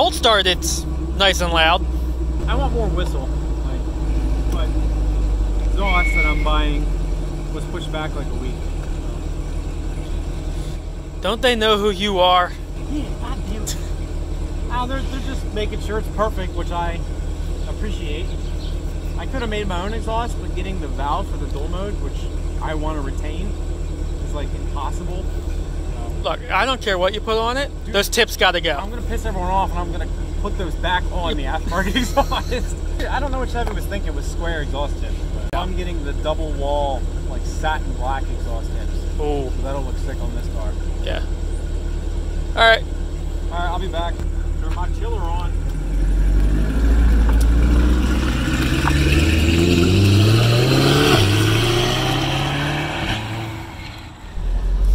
cold start, it's nice and loud. I want more whistle. Like, but exhaust that I'm buying was pushed back like a week. Don't they know who you are? Yeah, God damn it. Oh, they're, they're just making sure it's perfect, which I appreciate. I could have made my own exhaust, but getting the valve for the dual mode, which I want to retain, is like impossible. Look, I don't care what you put on it. Those tips got to go. I'm gonna piss everyone off, and I'm gonna put those back on the aftermarket exhaust. I don't know what Chevy was thinking with square exhaust tips, but I'm getting the double wall, like satin black exhaust tips. Oh, So that'll look sick on this car. yeah. All right. All right, I'll be back. Turn my chiller on.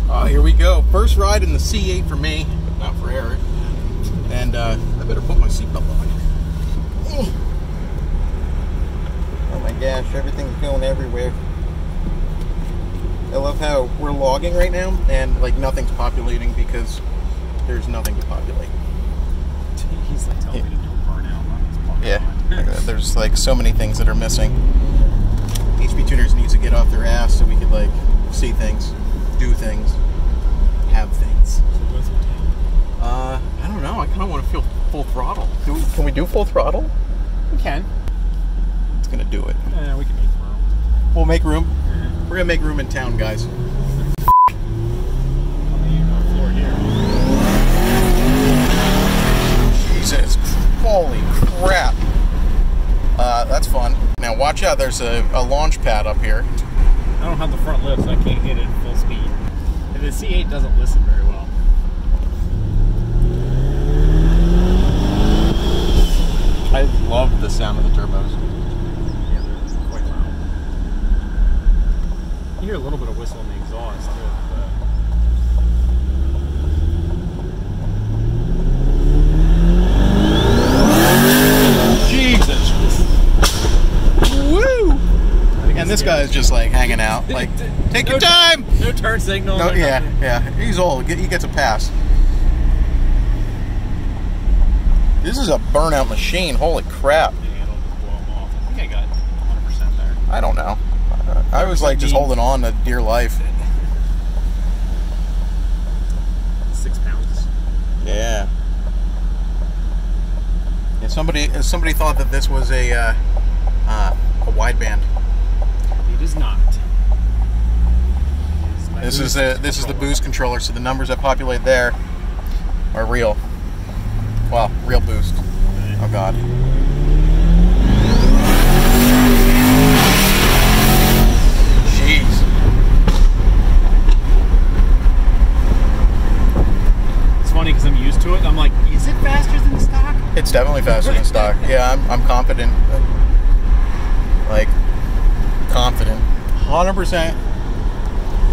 Oh, here we go. First ride in the C8 for me, but not for Eric. And uh, I better put my seatbelt on. Oh. My gosh, everything's going everywhere. I love how we're logging right now and like nothing's populating because there's nothing to populate. He's like telling me to do a burnout on this fucking Yeah, there's like so many things that are missing. HP Tuners needs to get off their ass so we could like see things, do things, have things. Uh, I don't know. I kind of want to feel full throttle. Do we, can we do full throttle? We can. It's gonna do it. Yeah, we can make room. We'll make room. We're gonna make room in town, guys. On the floor here. Jesus, holy crap! Uh, that's fun. Now watch out. There's a, a launch pad up here. I don't have the front lift, so I can't hit it at full speed. And the C8 doesn't listen very well. I love the sound of the turbos. Yeah, they're quite loud. You hear a little bit of whistle in the exhaust, too. Jesus. Woo! And this guy is just like hanging out. Like, take your time. No turn signal. No, no yeah, nothing. yeah. He's old. He gets a pass. This is a burnout machine. Holy crap. Yeah, it'll just blow 'em off. I think I got 100% there. I don't know. I was like just holding on to dear life. Six pounds. Yeah. Yeah. Somebody, somebody thought that this was a uh, uh, a wideband. It is not. This is a this is the boost controller. So the numbers that populate there are real. Well, real boost. Oh God. Jeez. It's funny because I'm used to it. I'm like, is it faster than the stock? It's definitely faster than stock. Yeah, I'm, I'm confident. Like, confident. 100%.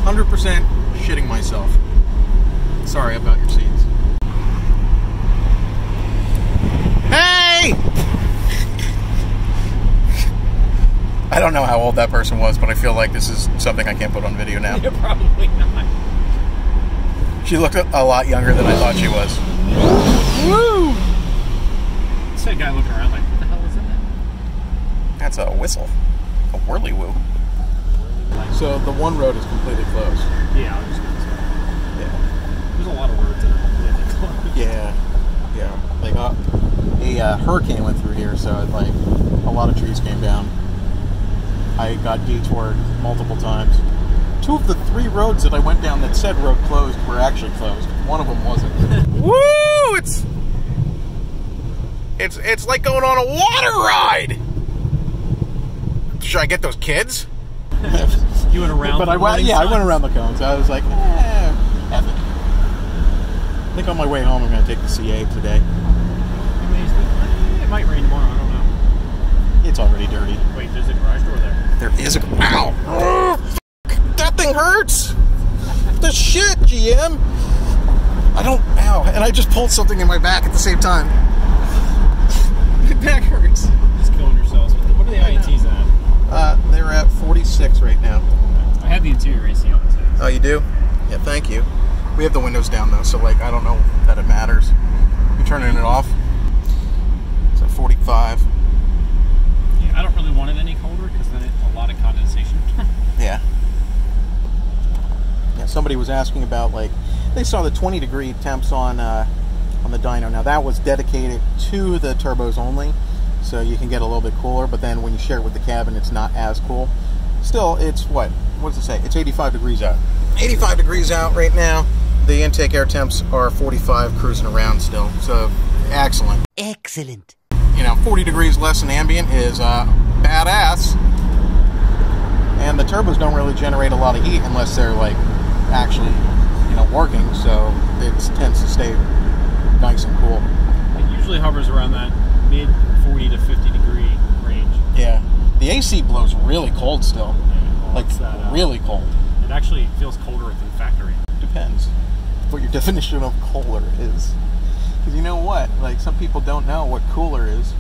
100% shitting myself. Sorry about your seats. Hey! I don't know how old that person was, but I feel like this is something I can't put on video now. Yeah, probably not. She looked a a lot younger than I thought she was. Woo! This guy looking around like, what the hell is that? That's a whistle. A whirly woo. So the one road is completely closed. Yeah, I was just gonna say. Yeah. There's a lot of roads that are completely closed. Yeah. Yeah. Like uh, a uh, hurricane went through here, so it, like a lot of trees came down. I got detoured multiple times. Two of the three roads that I went down that said road closed were actually closed. One of them wasn't. Woo! It's it's it's like going on a water ride. Should I get those kids? You went around. But the I went, warning yeah, I went around the cones. I was like, eh, F it. I think on my way home, I'm going to take the C8 today. It might rain tomorrow. I don't know. It's already dirty. Wait, there's a garage door there. There is a. Ow! Oh, that thing hurts! The shit, GM! I don't. Ow. And I just pulled something in my back at the same time. My back hurts. Just killing yourselves. What are the IATs at? Uh, they're at 46 right now. I have the interior AC on too. Oh, you do? Yeah, thank you. We have the windows down though, so like I don't know that it matters. We turning it off. It's at 45. Yeah, I don't really want it any colder because then it's a lot of condensation. Yeah. Yeah. Somebody was asking about like they saw the 20 degree temps on uh, on the dyno. Now that was dedicated to the turbos only, so you can get a little bit cooler. But then when you share it with the cabin, it's not as cool. Still, it's what? What does it say? It's 85 degrees out. 85 degrees out right now. The intake air temps are 45, cruising around still. So excellent. Excellent. You know, 40 degrees less than ambient is uh, badass. And the turbos don't really generate a lot of heat unless they're like actually, you know, working. So it tends to stay nice and cool. it usually hovers around that mid 40 to 50 degree range. Yeah. The AC blows really cold still. Yeah, Like that, uh, really cold. It actually feels colder than the factory. Depends what your definition of cooler is. Because you know what? Like some people don't know what cooler is.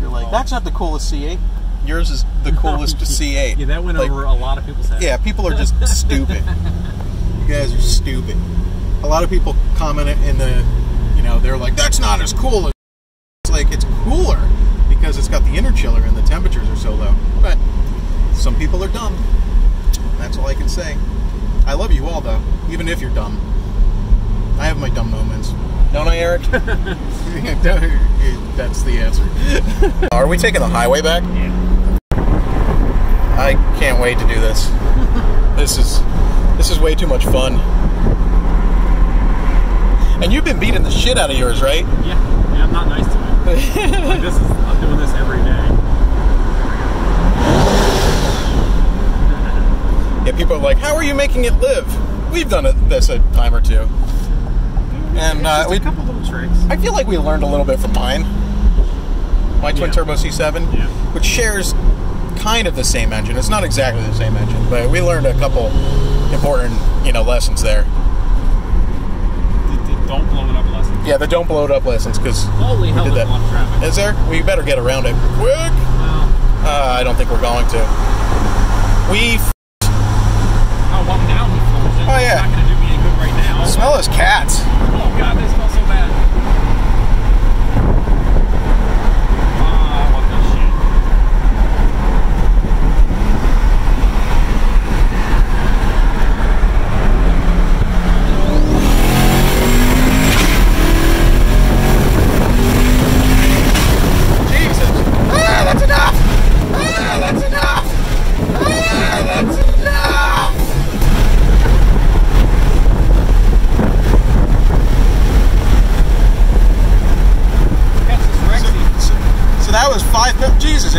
You're like, that's not the coolest C8. Yours is the coolest C8. Yeah, that went Like, over a lot of people's heads. Yeah, people are just stupid. You guys are stupid. A lot of people comment in the, you know, they're like, that's not as cool as. It's like, it's cooler because it's got the inner chiller and the temperatures are so low. But some people are dumb. That's all I can say. I love you all, though, even if you're dumb. I have my dumb moments. Don't I, Eric? That's the answer. Are we taking the highway back? Yeah. I can't wait to do this. this is this is way too much fun. And you've been beating the shit out of yours, right? Yeah, yeah I'm not nice to it. like this is, I'm doing this every day. Yeah, people are like, "How are you making it live?" We've done it this a time or two, and uh, we. a couple little tricks. I feel like we learned a little bit from mine, my twin Yeah. turbo C7, Yeah. which shares kind of the same engine. It's not exactly the same engine, but we learned a couple important, you know, lessons there. D- d- Don't blow it up lesson. Yeah, the don't blow it up lessons because Holy hell, did that. a lot of traffic. is there? We better get around it quick. Uh, I don't think we're going to. We f- oh, well, now he flows in. Oh, yeah. It's not going to do me Oh, good right smell those cats. Oh, God,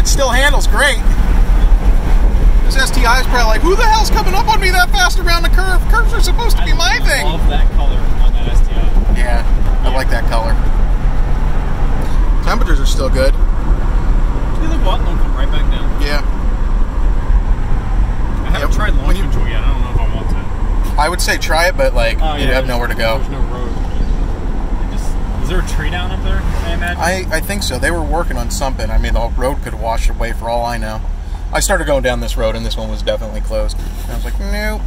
it still handles great. This STI is probably like, who the hell's coming up on me that fast around the curve? Curves are supposed to be my I thing. I love that color on that STI. Yeah, I like that color. Temperatures are still good. See the button will come right back down. Yeah, I haven't Yep. tried launch you- control yet. I don't know if I want to. I would say try it, but like Oh, you have nowhere to go. There's no road. It just- is there a tree down up there? I imagine. I, I think so. They were working on something. I mean, the road could wash away for all I know. I started going down this road, and this one was definitely closed. And I was like, nope.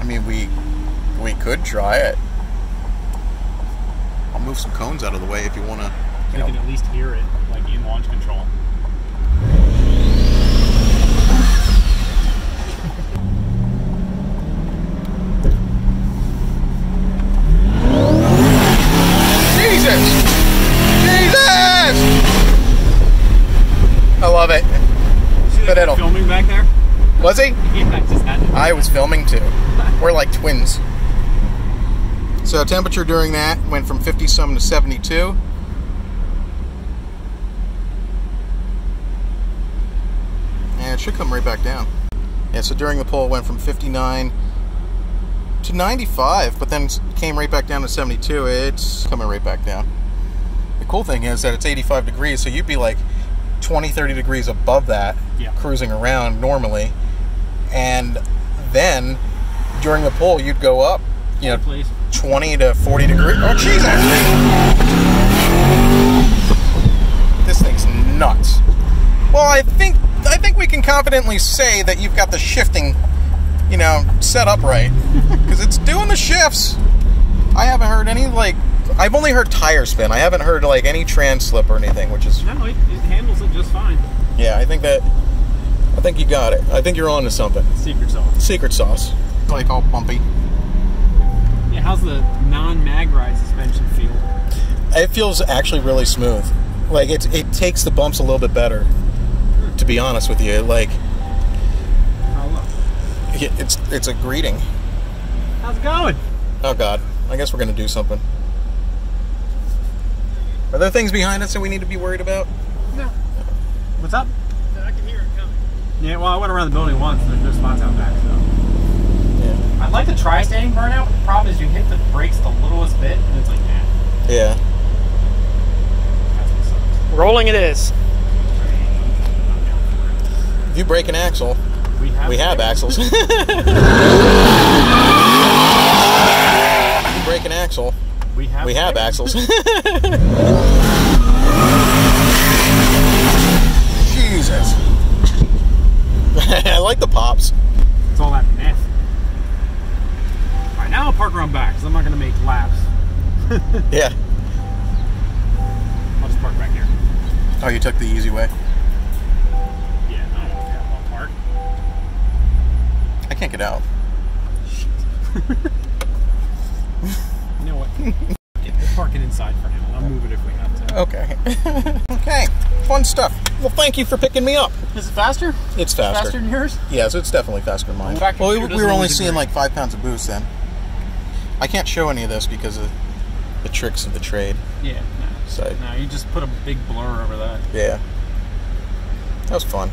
I mean, we we could try it. I'll move some cones out of the way if you want to. you can at least hear it, like in launch control. Jesus! Jesus! I love it. See that But guy it'll- filming back there? Was he? Yeah, I just had to. I was filming too. We're like twins. So temperature during that went from 50 some to 72. And it should come right back down. Yeah, so during the pull it went from 59 to 95, but then came right back down to 72. It's coming right back down. The cool thing is that it's 85 degrees, so you'd be like 20, 30 degrees above that, Yeah. cruising around normally. And then during the pull, you'd go up, you know, please. 20 to 40 degrees. Oh, Jesus! This thing's nuts. Well, I think I think we can confidently say that you've got the shifting, you know, set up right because it's doing the shifts. I haven't heard any like I've only heard tire spin. I haven't heard like any trans slip or anything, which is No, it, just fine. yeah. I think that I think you got it. I think you're on to something. Secret sauce. Secret sauce. It's Like all bumpy. Yeah, how's the non-mag ride suspension feel? It feels actually really smooth. Like it it takes the bumps a little bit better. To be honest with you, like it- it's it's a greeting. How's it going? Oh God, I guess we're gonna do something. Are there things behind us that we need to be worried about? No. What's up? I can hear it coming. Yeah, well, I went around the building once and there's no spots out back, so. Yeah. I'd like to try standing burnout. but The problem is you hit the brakes the littlest bit and it's like, nah, Yeah. that's what sucks. Rolling it is. If you break an axle, We have, we have axles. if you break an axle, We have, we have axles. Jesus. I like the pops. It's all that meth. All right, now I'll park around back because I'm not going to make laps. Yeah. I'll just park back here. Oh, you took the easy way. Yeah, I don't have a park. I can't get out. You know what? yeah, we'll park it inside for now. I'll move it if we have to. Okay. okay. Fun stuff. Well, thank you for picking me up. Is it faster? It's faster. Faster than yours? Yeah, so it's definitely faster than mine. Fact Well, we, we were only seeing like five pounds of boost then. I can't show any of this because of the tricks of the trade. Yeah, no. So No, you just put a big blur over that. yeah, that was fun.